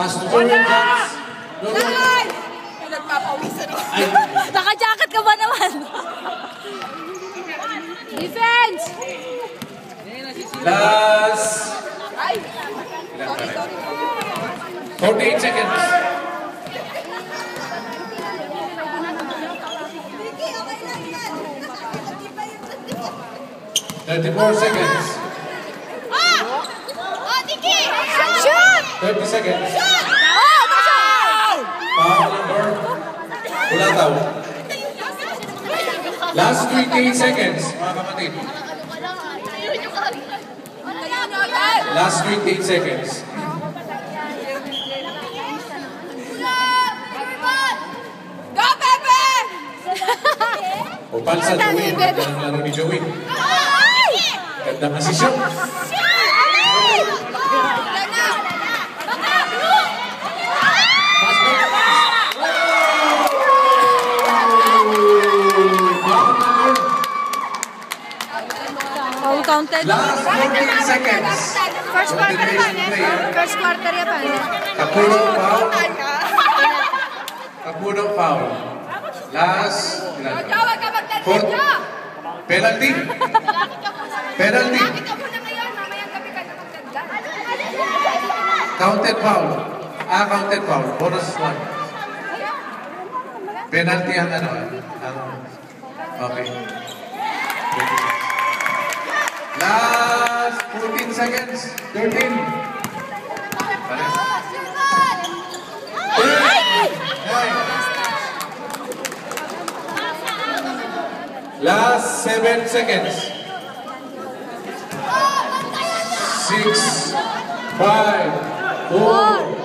Pastor ka ba naman? Defense! Last. Ay! Sorry, sorry. 48 seconds. Thirty-four seconds. Ah! Oh, Diki! Shoot! Thirty seconds. Daw. Last 28 seconds, mga kapatid. Last 28 seconds. Go, Pepe! O pansa Joey. Ganda ng laro ni Joey. Ganda ng asisyon. Foul counted. Last 14 seconds. First quarter Continuation yan play, eh. First quarter yan eh. Kapuno foul. Kapuno foul. Last. ilan? Four. Penalty. Penalty. Counted foul. Ah, counted foul. Bonus one. Penalty ang ano? Ang, okay. Last 14 seconds. 13. Pares. Nine. Last 7 seconds. 6, 5, 4,